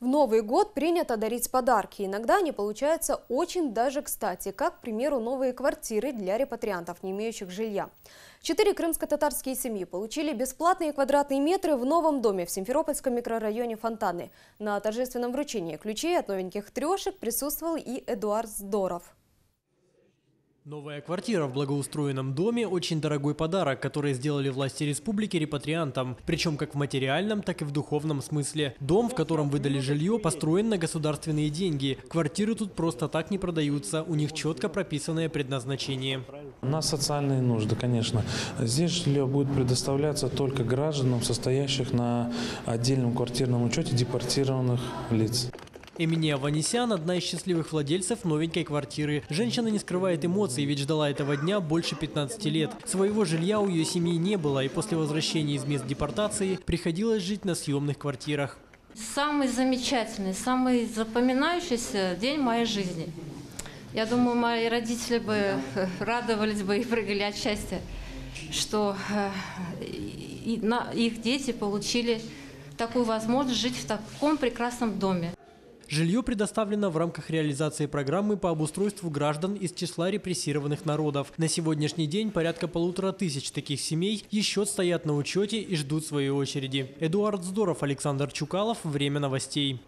В Новый год принято дарить подарки. Иногда они получаются очень даже кстати, как, к примеру, новые квартиры для репатриантов, не имеющих жилья. Четыре крымско-татарские семьи получили бесплатные квадратные метры в новом доме в Симферопольском микрорайоне Фонтаны. На торжественном вручении ключей от новеньких трешек присутствовал и Эдуард Здоров. Новая квартира в благоустроенном доме – очень дорогой подарок, который сделали власти республики репатриантам. Причем как в материальном, так и в духовном смысле. Дом, в котором выдали жилье, построен на государственные деньги. Квартиры тут просто так не продаются, у них четко прописанное предназначение. На социальные нужды, конечно. Здесь жилье будет предоставляться только гражданам, состоящих на отдельном квартирном учете депортированных лиц. Эминия Ванесян – одна из счастливых владельцев новенькой квартиры. Женщина не скрывает эмоций, ведь ждала этого дня больше 15 лет. Своего жилья у ее семьи не было, и после возвращения из мест депортации приходилось жить на съемных квартирах. Самый замечательный, самый запоминающийся день моей жизни. Я думаю, мои родители бы э, радовались бы и прыгали от счастья, что э, их дети получили такую возможность жить в таком прекрасном доме. Жилье предоставлено в рамках реализации программы по обустройству граждан из числа репрессированных народов. На сегодняшний день порядка полутора тысяч таких семей еще стоят на учете и ждут своей очереди. Эдуард Здоров, Александр Чукалов. Время новостей.